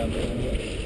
down there.